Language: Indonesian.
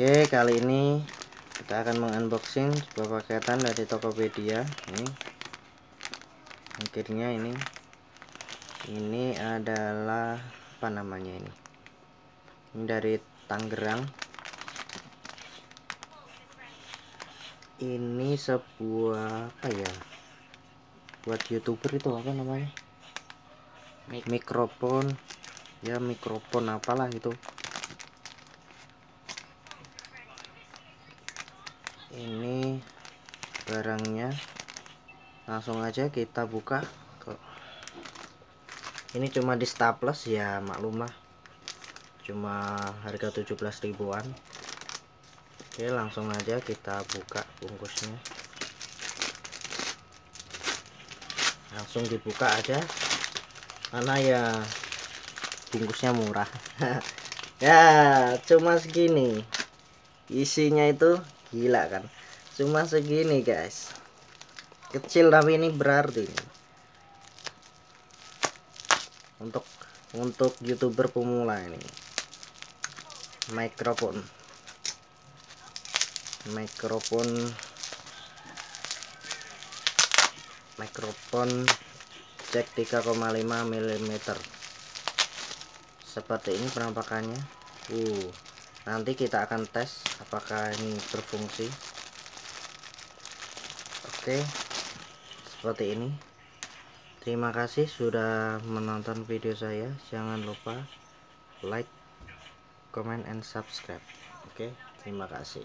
Oke kali ini kita akan mengunboxing sebuah paketan dari Tokopedia. Ini. Akhirnya ini. Ini adalah apa namanya ini? Ini dari Tangerang. Ini sebuah apa ya? Buat youtuber itu apa namanya? Mikrofon. Ya mikrofon apalah itu ini barangnya. Langsung aja kita buka. Ke ini cuma di staples ya maklum lah. Cuma harga 17 ribuan. Oke langsung aja kita buka bungkusnya. Langsung dibuka aja. Karena ya bungkusnya murah. Ya cuma segini. Isinya itu gila kan cuma segini guys. Kecil tapi ini berarti. Untuk untuk youtuber pemula ini. Mikrofon mikrofon mikrofon cek 3,5 mm seperti ini penampakannya. Uh nanti kita akan tes apakah ini berfungsi oke seperti ini. Terima kasih sudah menonton video saya. Jangan lupa like comment and subscribe. Oke terima kasih